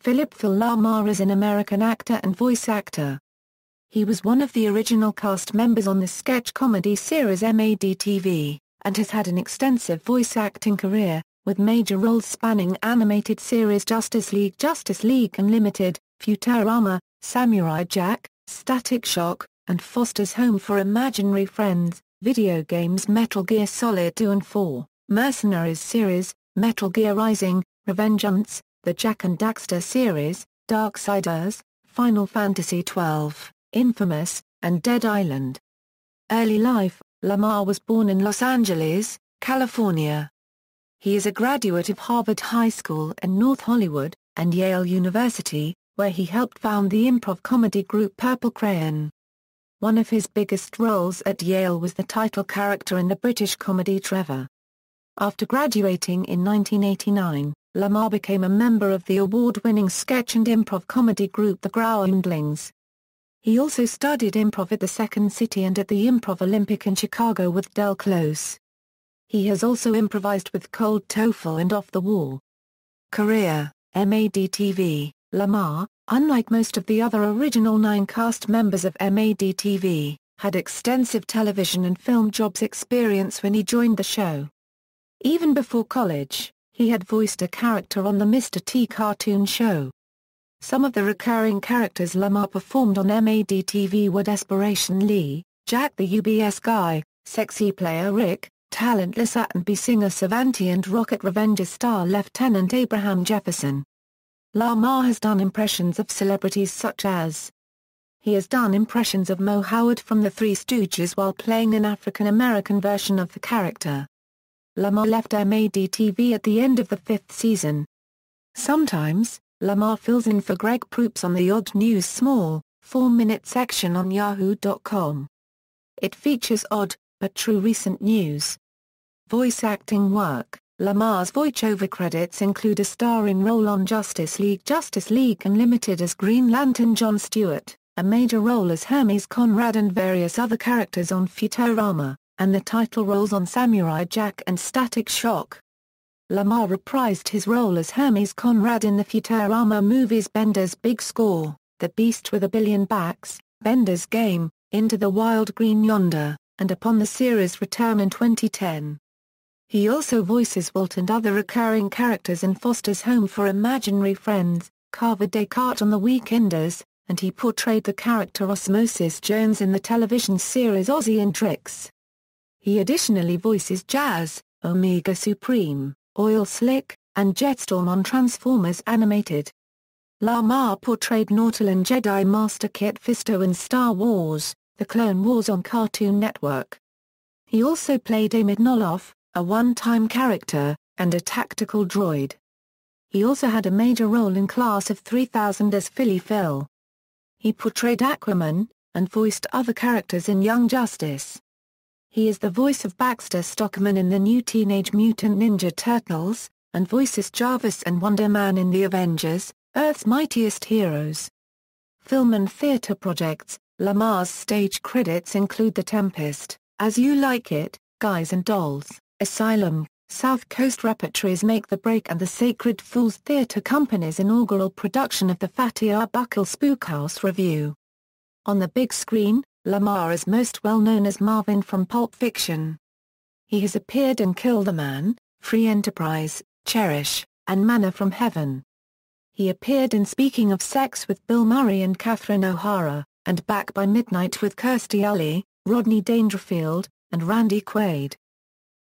Phillip Phil LaMarr is an American actor and voice actor. He was one of the original cast members on the sketch comedy series MAD-TV, and has had an extensive voice acting career, with major roles spanning animated series Justice League Justice League Unlimited, Futurama, Samurai Jack, Static Shock, and Foster's Home for Imaginary Friends, video games Metal Gear Solid 2 and 4, Mercenaries series, Metal Gear Rising, Revengeance, the Jak and Daxter series, Darksiders, Final Fantasy XII, Infamous, and Dead Island. Early life, LaMarr was born in Los Angeles, California. He is a graduate of Harvard High School and North Hollywood, and Yale University, where he helped found the improv comedy group Purple Crayon. One of his biggest roles at Yale was the title character in the British comedy Trevor. After graduating in 1989, LaMarr became a member of the award-winning sketch and improv comedy group The Groundlings. He also studied improv at the Second City and at the Improv Olympic in Chicago with Del Close. He has also improvised with Cold Tofu and Off the Wall. Career, MADTV, LaMarr, unlike most of the other original nine cast members of MAD-TV, had extensive television and film jobs experience when he joined the show. Even before college, he had voiced a character on the Mr. T cartoon show. Some of the recurring characters LaMarr performed on MAD-TV were Desperation Lee, Jack the UBS Guy, Sexy Player Rick, talentless A&B singer Savanti and Rocket Revengers star Lieutenant Abraham Jefferson. LaMarr has done impressions of celebrities such as he has done impressions of Moe Howard from The Three Stooges while playing an African-American version of the character. LaMarr left MAD-TV at the end of the fifth season. Sometimes, LaMarr fills in for Greg Proops on the Odd News Small, four-minute section on Yahoo.com. It features odd, but true recent news. Voice acting work LaMarr's voiceover credits include a starring role on Justice League Justice League Unlimited as Green Lantern John Stewart, a major role as Hermes Conrad and various other characters on Futurama, and the title roles on Samurai Jack and Static Shock. LaMarr reprised his role as Hermes Conrad in the Futurama movies Bender's Big Score, The Beast with a Billion Backs, Bender's Game, Into the Wild Green Yonder, and upon the series' return in 2010. He also voices Walt and other recurring characters in Foster's Home for Imaginary Friends, Carver Descartes on The Weekenders, and he portrayed the character Osmosis Jones in the television series Ozzy and Drix. He additionally voices Jazz, Omega Supreme, Oil Slick, and Jetstorm on Transformers Animated. LaMarr portrayed Nautolan Jedi Master Kit Fisto in Star Wars, The Clone Wars on Cartoon Network. He also played Amid Noloff, a one-time character, and a tactical droid. He also had a major role in Class of 3000 as Philly Phil. He portrayed Aquaman, and voiced other characters in Young Justice. He is the voice of Baxter Stockman in the new Teenage Mutant Ninja Turtles, and voices Jarvis and Wonder Man in The Avengers, Earth's Mightiest Heroes. Film and theater projects LaMarr's stage credits include The Tempest, As You Like It, Guys and Dolls, Asylum, South Coast Repertories Make the Break and the Sacred Fools Theatre Company's inaugural production of the Fatty Arbuckle Spookhouse Review. On the big screen, LaMarr is most well known as Marvin from Pulp Fiction. He has appeared in Kill the Man, Free Enterprise, Cherish, and Manna from Heaven. He appeared in Speaking of Sex with Bill Murray and Catherine O'Hara and Back by Midnight with Kirstie Alley, Rodney Dangerfield, and Randy Quaid.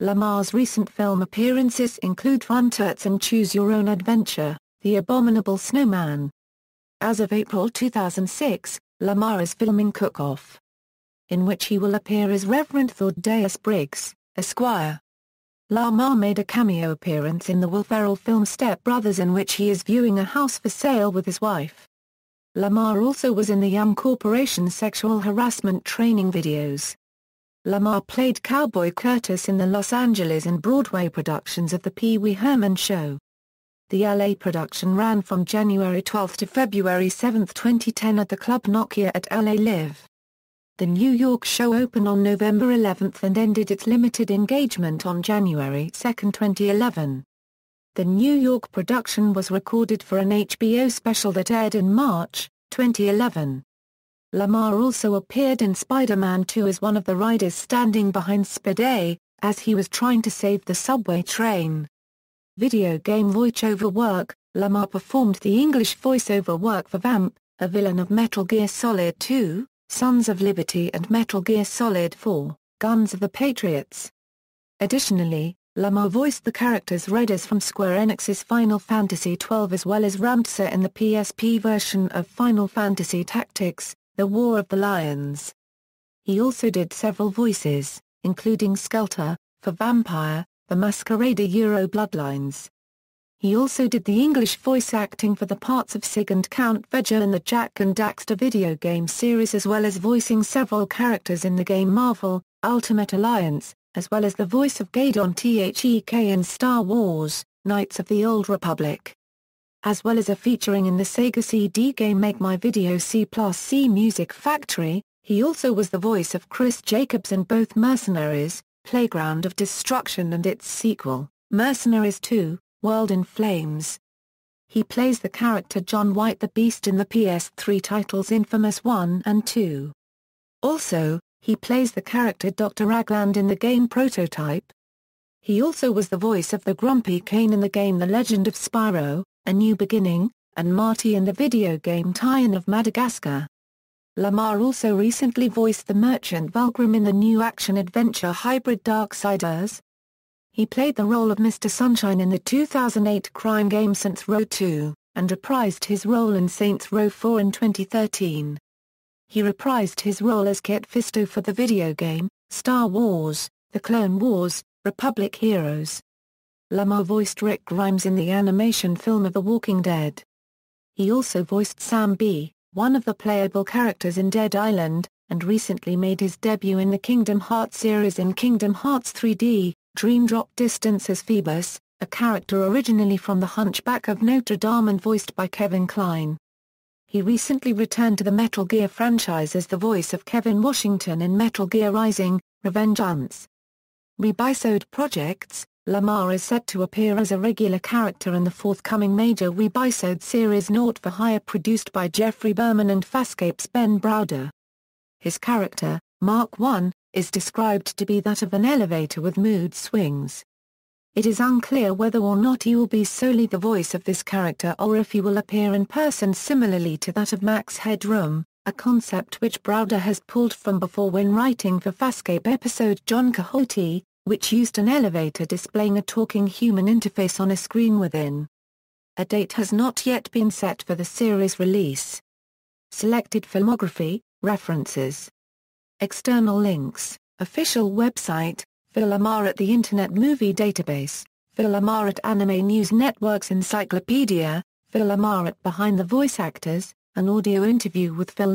LaMarr's recent film appearances include Run Toots and Choose Your Own Adventure, The Abominable Snowman. As of April 2006, LaMarr is filming Cook-Off, in which he will appear as Reverend Thaddeus Briggs, Esquire. LaMarr made a cameo appearance in the Will Ferrell film Step Brothers in which he is viewing a house for sale with his wife. LaMarr also was in the Yum Corporation sexual harassment training videos. LaMarr played Cowboy Curtis in the Los Angeles and Broadway productions of The Pee Wee Herman Show. The LA production ran from January 12 to February 7, 2010 at the Club Nokia at LA Live. The New York show opened on November 11 and ended its limited engagement on January 2, 2011. the New York production was recorded for an HBO special that aired in March, 2011. LaMarr also appeared in Spider-Man 2 as one of the riders standing behind Spidey, as he was trying to save the subway train. Video game voiceover work, LaMarr performed the English voiceover work for Vamp, a villain of Metal Gear Solid 2, Sons of Liberty and Metal Gear Solid 4, Guns of the Patriots. Additionally, LaMarr voiced the characters Reddas from Square Enix's Final Fantasy XII as well as Ramtsa in the PSP version of Final Fantasy Tactics, The War of the Lions. He also did several voices, including Skelter, for Vampire, The Masquerader Euro Bloodlines. He also did the English voice acting for the parts of Sig and Count Veger in the Jak and Daxter video game series as well as voicing several characters in the game Marvel, Ultimate Alliance, as well as the voice of Gadon Thek in Star Wars, Knights of the Old Republic. As well as a featuring in the Sega CD game Make My Video C plus C Music Factory, he also was the voice of Chris Jacobs in both Mercenaries, Playground of Destruction and its sequel, Mercenaries 2, World in Flames. He plays the character John White the Beast in the PS3 titles Infamous 1 and 2. Also, he plays the character Dr. Ragland in the game Prototype. He also was the voice of the Grumpy Cain in the game The Legend of Spyro, A New Beginning, and Marty in the video game Tie-In of Madagascar. LaMarr also recently voiced the merchant Vulgrim in the new action-adventure hybrid Darksiders. He played the role of Mr. Sunshine in the 2008 crime game Saints Row 2, and reprised his role in Saints Row 4 in 2013. He reprised his role as Kit Fisto for the video game, Star Wars, The Clone Wars, Republic Heroes. LaMarr voiced Rick Grimes in the animation film of The Walking Dead. He also voiced Sam B., one of the playable characters in Dead Island, and recently made his debut in the Kingdom Hearts series in Kingdom Hearts 3D, Dream Drop Distance as Phoebus, a character originally from The Hunchback of Notre Dame and voiced by Kevin Kline. He recently returned to the Metal Gear franchise as the voice of Kevin Washington in Metal Gear Rising, Revengeance. Webisode projects, LaMarr is set to appear as a regular character in the forthcoming major Webisode series Naught for Hire produced by Jeffrey Berman and Farscape's Ben Browder. His character, Mark I, is described to be that of an elevator with mood swings. It is unclear whether or not he will be solely the voice of this character or if he will appear in person similarly to that of Max Headroom, a concept which Browder has pulled from before when writing for Farscape episode John Quixote, which used an elevator displaying a talking human interface on a screen within. A date has not yet been set for the series release. Selected filmography, references. External links, official website, Phil LaMarr at the Internet Movie Database, Phil LaMarr at Anime News Network's Encyclopedia, Phil LaMarr at Behind the Voice Actors, an audio interview with Phil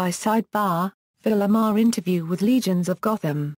by Sidebar, Phil LaMarr interview with Legions of Gotham.